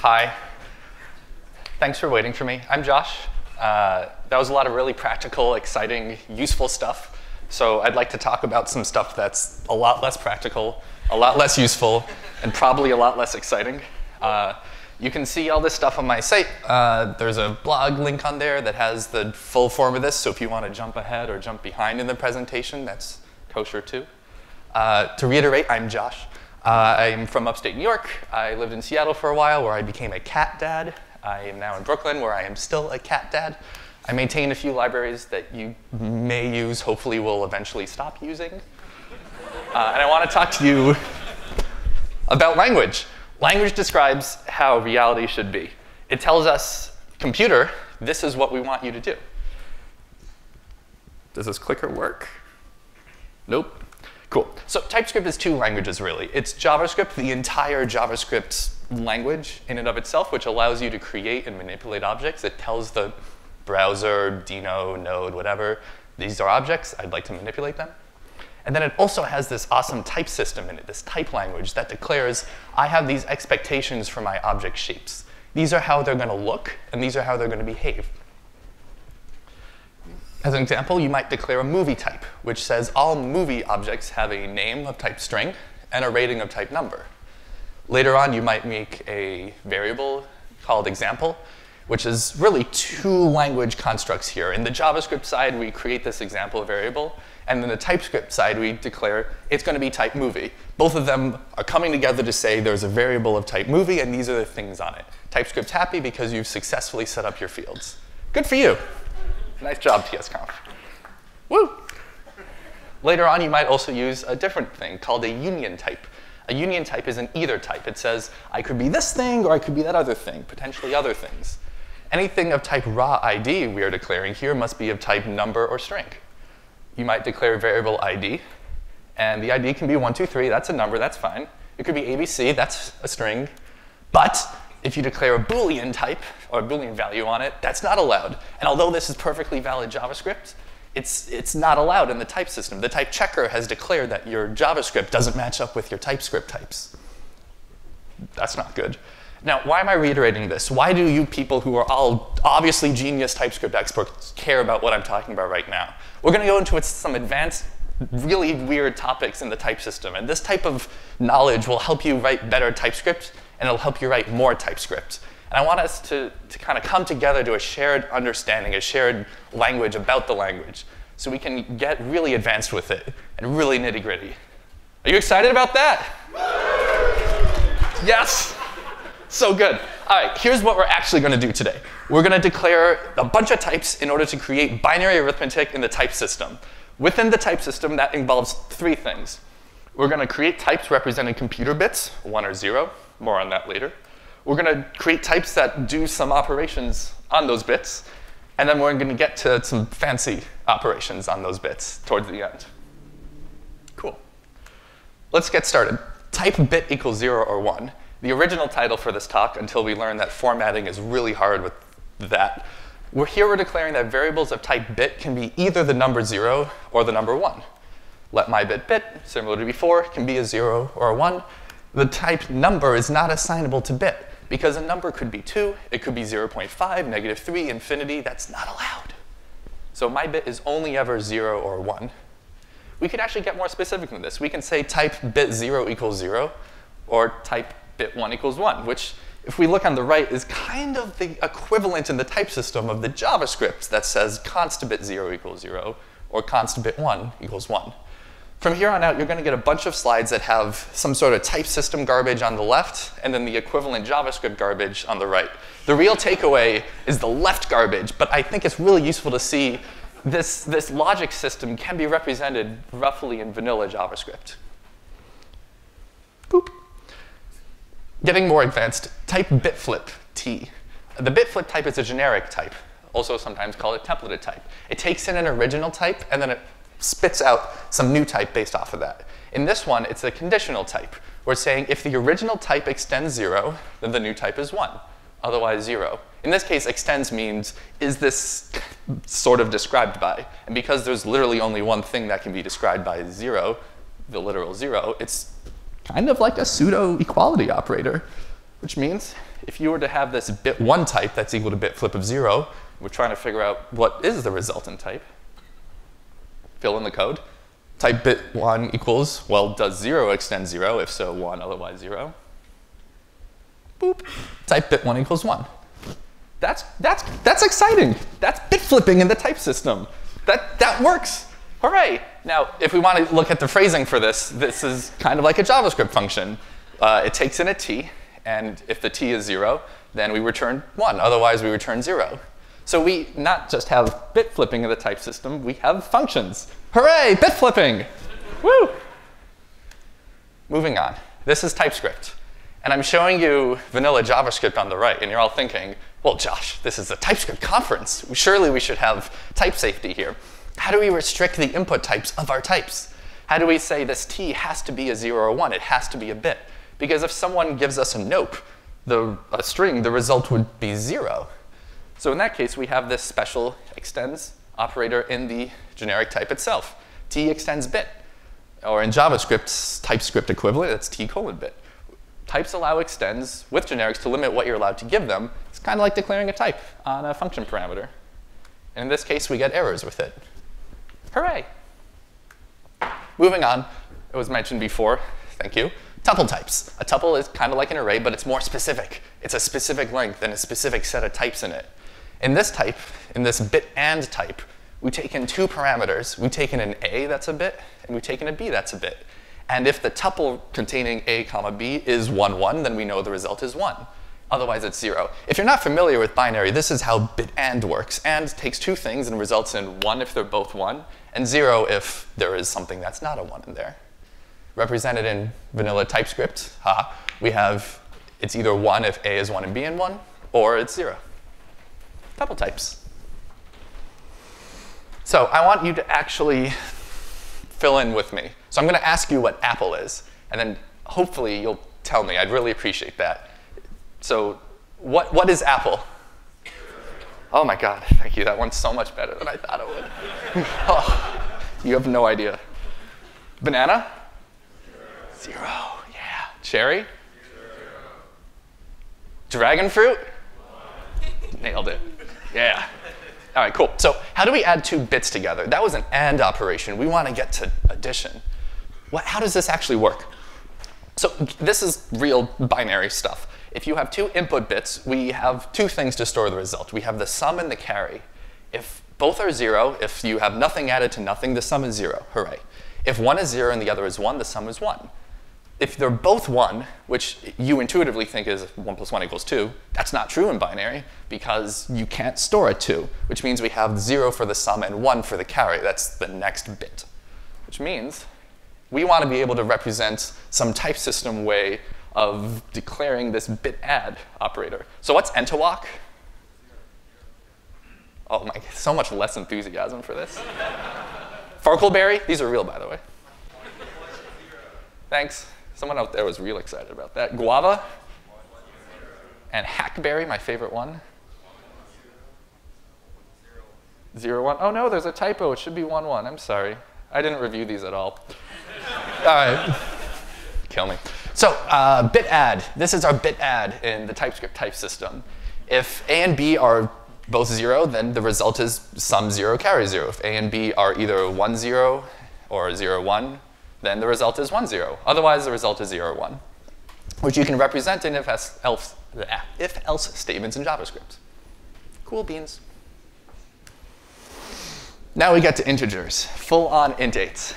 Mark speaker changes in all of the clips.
Speaker 1: Hi. Thanks for waiting for me. I'm Josh. Uh, that was a lot of really practical, exciting, useful stuff. So I'd like to talk about some stuff that's a lot less practical, a lot less useful, and probably a lot less exciting. Uh, you can see all this stuff on my site. Uh, there's a blog link on there that has the full form of this, so if you want to jump ahead or jump behind in the presentation, that's kosher too. Uh, to reiterate, I'm Josh. Uh, I'm from upstate New York. I lived in Seattle for a while where I became a cat dad. I am now in Brooklyn where I am still a cat dad. I maintain a few libraries that you may use, hopefully will eventually stop using. Uh, and I want to talk to you about language. Language describes how reality should be. It tells us, computer, this is what we want you to do. Does this clicker work? Nope. Cool. So TypeScript is two languages, really. It's JavaScript, the entire JavaScript language in and of itself, which allows you to create and manipulate objects. It tells the browser, Deno, Node, whatever, these are objects, I'd like to manipulate them. And then it also has this awesome type system in it, this type language that declares, I have these expectations for my object shapes. These are how they're going to look, and these are how they're going to behave. As an example, you might declare a movie type, which says all movie objects have a name of type string and a rating of type number. Later on, you might make a variable called example, which is really two language constructs here. In the JavaScript side, we create this example variable, and in the TypeScript side, we declare it's going to be type movie. Both of them are coming together to say there's a variable of type movie, and these are the things on it. TypeScript's happy because you've successfully set up your fields. Good for you. Nice job, TSConf. Woo! Later on, you might also use a different thing called a union type. A union type is an either type. It says, I could be this thing or I could be that other thing, potentially other things. Anything of type raw ID we are declaring here must be of type number or string. You might declare variable ID, and the ID can be 1, 2, 3. That's a number, that's fine. It could be ABC, that's a string. But if you declare a Boolean type or a Boolean value on it, that's not allowed. And although this is perfectly valid JavaScript, it's, it's not allowed in the type system. The type checker has declared that your JavaScript doesn't match up with your TypeScript types. That's not good. Now, why am I reiterating this? Why do you people who are all obviously genius TypeScript experts care about what I'm talking about right now? We're going to go into some advanced, really weird topics in the type system. And this type of knowledge will help you write better TypeScript, and it'll help you write more TypeScript. And I want us to, to kind of come together to a shared understanding, a shared language about the language, so we can get really advanced with it and really nitty gritty. Are you excited about that? Yes? So good. All right, here's what we're actually going to do today. We're going to declare a bunch of types in order to create binary arithmetic in the type system. Within the type system, that involves three things. We're going to create types representing computer bits, 1 or 0. More on that later. We're going to create types that do some operations on those bits. And then we're going to get to some fancy operations on those bits towards the end. Cool. Let's get started. Type bit equals 0 or 1 the original title for this talk until we learn that formatting is really hard with that. We're here we're declaring that variables of type bit can be either the number 0 or the number 1. Let my bit bit, similar to before, can be a 0 or a 1. The type number is not assignable to bit because a number could be 2, it could be 0.5, negative 3, infinity. That's not allowed. So my bit is only ever 0 or 1. We could actually get more specific than this. We can say type bit 0 equals 0 or type bit 1 equals 1, which, if we look on the right, is kind of the equivalent in the type system of the JavaScript that says const bit 0 equals 0 or const bit 1 equals 1. From here on out, you're going to get a bunch of slides that have some sort of type system garbage on the left and then the equivalent JavaScript garbage on the right. The real takeaway is the left garbage, but I think it's really useful to see this, this logic system can be represented roughly in vanilla JavaScript. Boop. Getting more advanced, type bitflip T. The bitflip type is a generic type, also sometimes called a templated type. It takes in an original type and then it spits out some new type based off of that. In this one, it's a conditional type. We're saying if the original type extends 0, then the new type is 1, otherwise 0. In this case, extends means, is this sort of described by? And because there's literally only one thing that can be described by 0, the literal 0, it's kind of like a pseudo equality operator, which means if you were to have this bit one type that's equal to bit flip of zero, we're trying to figure out what is the resultant type. Fill in the code. Type bit one equals, well, does zero extend zero? If so, one, otherwise zero. Boop. Type bit one equals one. That's, that's, that's exciting. That's bit flipping in the type system. That, that works. Hooray. Now, if we want to look at the phrasing for this, this is kind of like a JavaScript function. Uh, it takes in a t, and if the t is 0, then we return 1. Otherwise, we return 0. So we not just have bit flipping in the type system, we have functions. Hooray, bit flipping! Woo! Moving on. This is TypeScript. And I'm showing you vanilla JavaScript on the right, and you're all thinking, well, Josh, this is a TypeScript conference. Surely we should have type safety here. How do we restrict the input types of our types? How do we say this t has to be a 0 or 1? It has to be a bit. Because if someone gives us a nope, the, a string, the result would be 0. So in that case, we have this special extends operator in the generic type itself. t extends bit. Or in JavaScript's TypeScript equivalent, that's t colon bit. Types allow extends with generics to limit what you're allowed to give them. It's kind of like declaring a type on a function parameter. And in this case, we get errors with it. Hooray! Moving on, it was mentioned before, thank you, tuple types. A tuple is kind of like an array, but it's more specific. It's a specific length and a specific set of types in it. In this type, in this bit and type, we take in two parameters. We take in an a that's a bit, and we take in a b that's a bit. And if the tuple containing a comma b is 1, 1, then we know the result is 1. Otherwise, it's 0. If you're not familiar with binary, this is how bit AND works. AND takes two things and results in 1 if they're both 1, and 0 if there is something that's not a 1 in there. Represented in vanilla TypeScript, ha, we have it's either 1 if A is 1 and B is 1, or it's 0. Tuple types. So I want you to actually fill in with me. So I'm going to ask you what apple is, and then hopefully you'll tell me. I'd really appreciate that. So what, what is apple? Oh my god, thank you. That one's so much better than I thought it would. oh, you have no idea. Banana? Zero. Zero. Yeah. Cherry? Zero. Dragon fruit? Nailed it. Yeah. All right, cool. So how do we add two bits together? That was an AND operation. We want to get to addition. What, how does this actually work? So this is real binary stuff. If you have two input bits, we have two things to store the result. We have the sum and the carry. If both are zero, if you have nothing added to nothing, the sum is zero. Hooray. If one is zero and the other is one, the sum is one. If they're both one, which you intuitively think is one plus one equals two, that's not true in binary because you can't store a two, which means we have zero for the sum and one for the carry. That's the next bit, which means we want to be able to represent some type system way of declaring this bit add operator. So what's entawak? Oh my, so much less enthusiasm for this. Farkleberry, these are real by the way. Thanks. Someone out there was real excited about that. Guava and hackberry, my favorite one. Zero one. Oh no, there's a typo. It should be one one. I'm sorry. I didn't review these at all. all right. Kill me. So uh, bit add. This is our bit add in the TypeScript type system. If A and B are both zero, then the result is sum zero carry zero. If A and B are either one zero or zero one, then the result is 1, 0. Otherwise, the result is 0, 1, which you can represent in if else, if else statements in JavaScript. Cool beans. Now we get to integers, full on int 8s.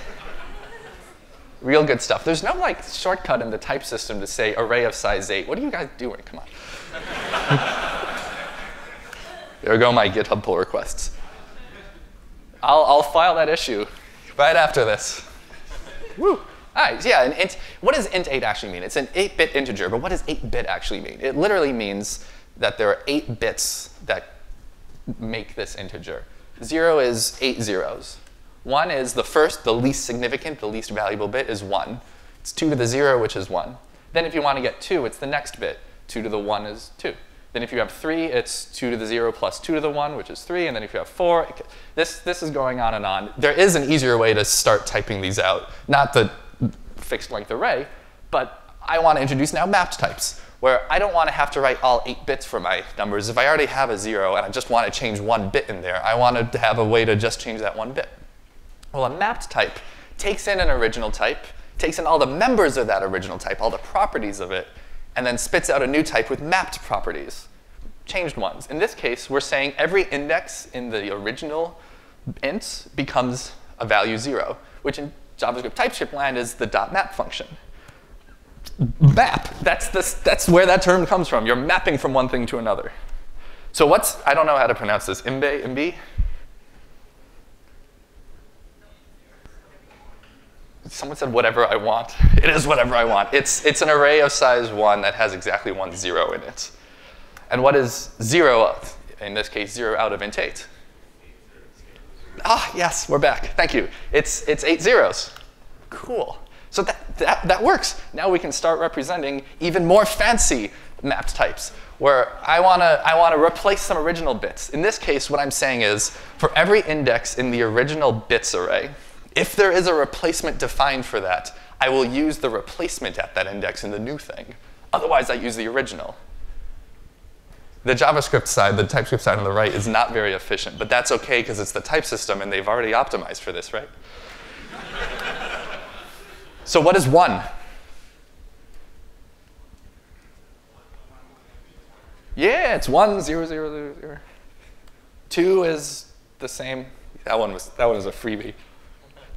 Speaker 1: Real good stuff. There's no like shortcut in the type system to say array of size 8. What are you guys doing? Come on. there go my GitHub pull requests. I'll, I'll file that issue right after this. Woo. All right, yeah, and int, what does int 8 actually mean? It's an 8-bit integer, but what does 8-bit actually mean? It literally means that there are 8 bits that make this integer. 0 is 8 zeros. 1 is the first, the least significant, the least valuable bit is 1. It's 2 to the 0, which is 1. Then if you want to get 2, it's the next bit. 2 to the 1 is 2. Then if you have 3, it's 2 to the 0 plus 2 to the 1, which is 3. And then if you have 4, this, this is going on and on. There is an easier way to start typing these out. Not the fixed length array, But I want to introduce now mapped types, where I don't want to have to write all eight bits for my numbers. If I already have a zero and I just want to change one bit in there, I want to have a way to just change that one bit. Well, a mapped type takes in an original type, takes in all the members of that original type, all the properties of it, and then spits out a new type with mapped properties, changed ones. In this case, we're saying every index in the original int becomes a value zero, which in JavaScript TypeScript land is the dot .map function. Map, that's, this, that's where that term comes from. You're mapping from one thing to another. So what's, I don't know how to pronounce this, imbe, imbe? Someone said whatever I want. It is whatever I want. It's, it's an array of size one that has exactly one zero in it. And what is zero, of? in this case, zero out of int eight? Ah, yes, we're back. Thank you. It's, it's eight zeros. Cool. So that, that, that works. Now we can start representing even more fancy mapped types where I want to I wanna replace some original bits. In this case, what I'm saying is for every index in the original bits array, if there is a replacement defined for that, I will use the replacement at that index in the new thing. Otherwise, I use the original. The JavaScript side, the TypeScript side on the right, is not very efficient, but that's okay because it's the type system and they've already optimized for this, right? so what is one? Yeah, it's one, zero, zero, zero, zero. Two is the same. That one was, that one was a freebie.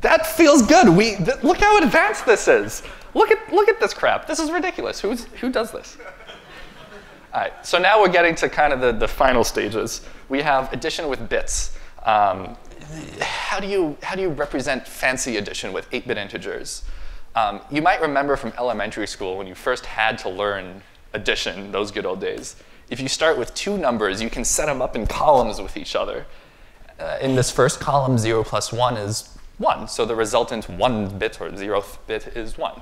Speaker 1: That feels good. We, look how advanced this is. Look at, look at this crap. This is ridiculous. Who's, who does this? All right, so now we're getting to kind of the, the final stages. We have addition with bits. Um, how, do you, how do you represent fancy addition with 8-bit integers? Um, you might remember from elementary school when you first had to learn addition, those good old days. If you start with two numbers, you can set them up in columns with each other. Uh, in this first column, 0 plus 1 is 1, so the resultant 1 bit or 0th bit is 1.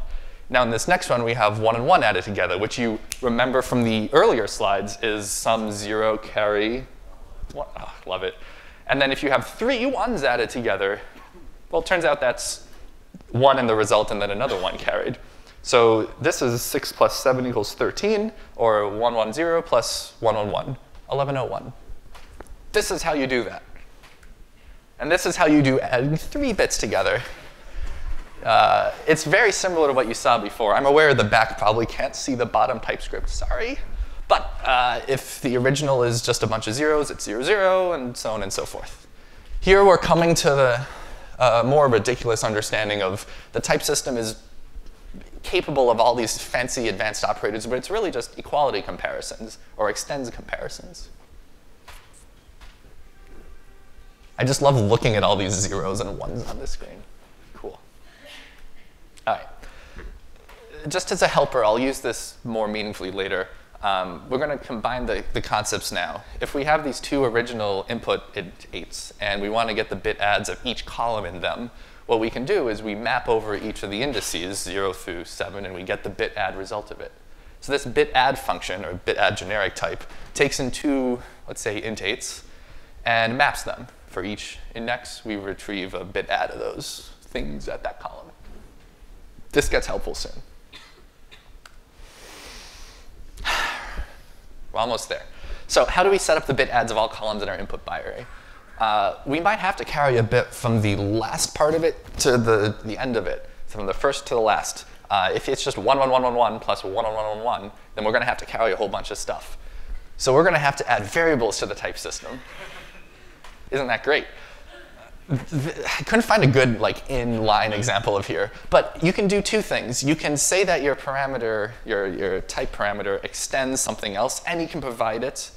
Speaker 1: Now in this next one, we have one and one added together, which you remember from the earlier slides is sum zero carry. Oh, love it. And then if you have three ones added together, well, it turns out that's one in the result and then another one carried. So this is 6 plus 7 equals 13, or 110 plus 111, 1101. This is how you do that. And this is how you do adding three bits together. Uh, it's very similar to what you saw before. I'm aware the back probably can't see the bottom TypeScript, sorry. But uh, if the original is just a bunch of zeros, it's 0, 0, and so on and so forth. Here we're coming to the uh, more ridiculous understanding of the type system is capable of all these fancy advanced operators, but it's really just equality comparisons or extends comparisons. I just love looking at all these zeros and ones on the screen. Cool. All right. Just as a helper, I'll use this more meaningfully later. Um, we're going to combine the, the concepts now. If we have these two original input eights and we want to get the bit adds of each column in them, what we can do is we map over each of the indices, 0 through 7, and we get the bit add result of it. So this bit add function, or bit add generic type, takes in two, let's say, int eights, and maps them. For each index, we retrieve a bit add of those things at that column. This gets helpful soon. We're almost there. So how do we set up the bit adds of all columns in our input array? Uh, we might have to carry a bit from the last part of it to the, the end of it, from the first to the last. Uh, if it's just 1, 1, 1, 1, 1 plus 1, 1, 1, 1, 1, then we're going to have to carry a whole bunch of stuff. So we're going to have to add variables to the type system. Isn't that great? I couldn't find a good like in-line example of here, but you can do two things. You can say that your parameter, your, your type parameter extends something else, and you can provide it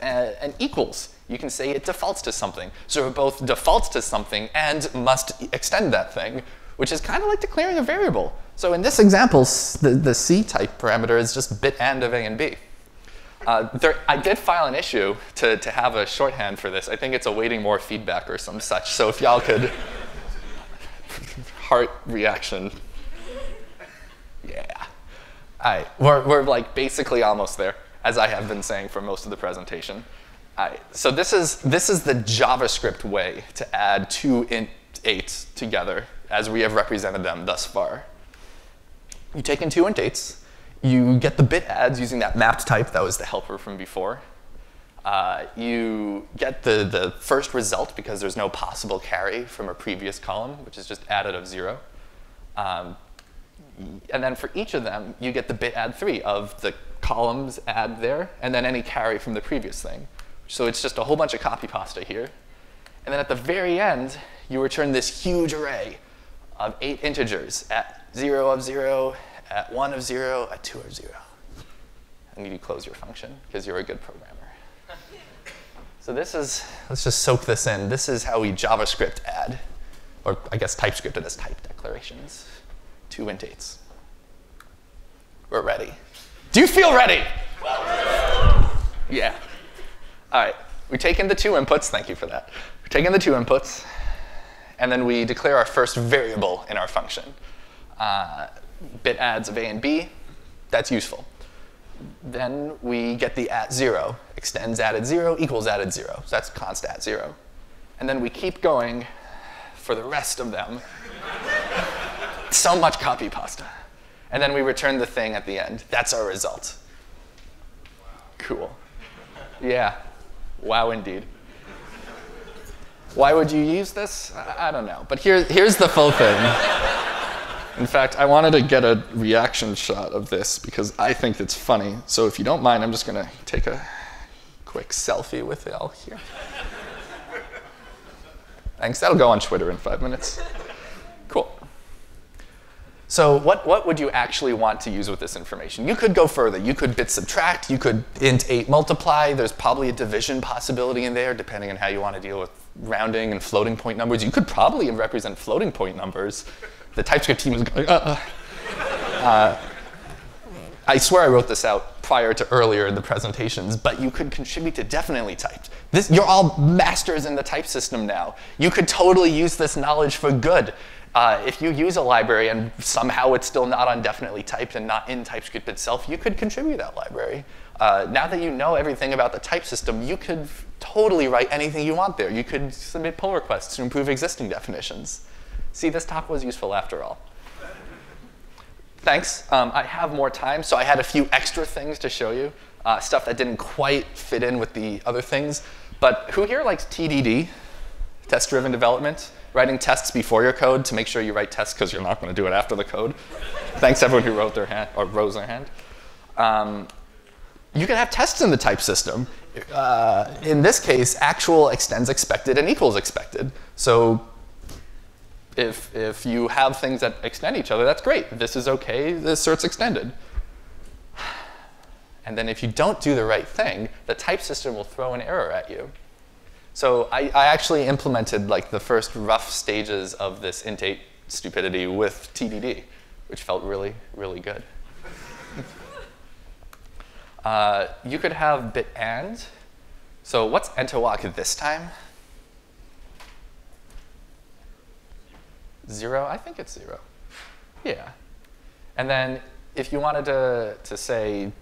Speaker 1: uh, an equals. You can say it defaults to something. So it both defaults to something and must extend that thing, which is kind of like declaring a variable. So in this example, the, the C type parameter is just bit and of A and B. Uh, there, I did file an issue to, to have a shorthand for this. I think it's awaiting more feedback or some such. So if y'all could, heart reaction. Yeah. All right, we're, we're like basically almost there, as I have been saying for most of the presentation. All right, so this is, this is the JavaScript way to add two int 8s together as we have represented them thus far. you take in two int 8s, you get the bit adds using that mapped type that was the helper from before. Uh, you get the, the first result because there's no possible carry from a previous column, which is just added of zero. Um, and then for each of them, you get the bit add three of the columns add there, and then any carry from the previous thing. So it's just a whole bunch of copy pasta here. And then at the very end, you return this huge array of eight integers at 0 of 0, at 1 of 0, at 2 of 0. And you close your function because you're a good programmer. so this is, let's just soak this in. This is how we JavaScript add, or I guess TypeScript it as type declarations, to int 8s. We're ready. Do you feel ready? Yeah. All right. We take in the two inputs. Thank you for that. We take in the two inputs, and then we declare our first variable in our function. Uh, bit adds of A and B. That's useful. Then we get the at zero. Extends added zero equals added zero. So that's const at zero. And then we keep going for the rest of them. so much copy pasta. And then we return the thing at the end. That's our result. Cool. Yeah. Wow, indeed. Why would you use this? I, I don't know. But here, here's the full thing. In fact, I wanted to get a reaction shot of this because I think it's funny. So if you don't mind, I'm just going to take a quick selfie with it all here. Thanks. That'll go on Twitter in five minutes. Cool. So what, what would you actually want to use with this information? You could go further. You could bit subtract. You could int 8 multiply. There's probably a division possibility in there, depending on how you want to deal with rounding and floating point numbers. You could probably represent floating point numbers. The TypeScript team is going, uh, uh. uh, I swear I wrote this out prior to earlier in the presentations, but you could contribute to DefinitelyTyped. This, you're all masters in the type system now. You could totally use this knowledge for good. Uh, if you use a library and somehow it's still not undefinitely typed and not in TypeScript itself, you could contribute that library. Uh, now that you know everything about the type system, you could totally write anything you want there. You could submit pull requests to improve existing definitions. See, this talk was useful after all. Thanks. Um, I have more time, so I had a few extra things to show you, uh, stuff that didn't quite fit in with the other things. But who here likes TDD, test-driven development? writing tests before your code to make sure you write tests because you're not going to do it after the code. Thanks everyone who wrote their hand or rose their hand. Um, you can have tests in the type system. Uh, in this case, actual extends expected and equals expected. So if, if you have things that extend each other, that's great. This is OK, the assert's extended. And then if you don't do the right thing, the type system will throw an error at you. So I, I, actually implemented like the first rough stages of this int8 stupidity with TDD, which felt really, really good. uh, you could have bit and. So what's entawak this time? Zero? I think it's zero. Yeah. And then if you wanted to, to say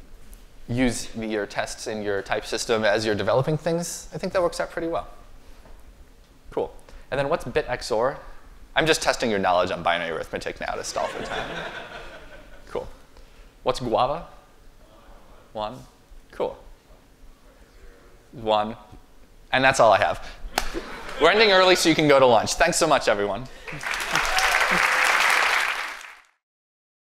Speaker 1: use your tests in your type system as you're developing things, I think that works out pretty well. Cool. And then what's bit XOR? I'm just testing your knowledge on binary arithmetic now to stall for time. cool. What's guava? One. Cool. One. And that's all I have. We're ending early so you can go to lunch. Thanks so much, everyone.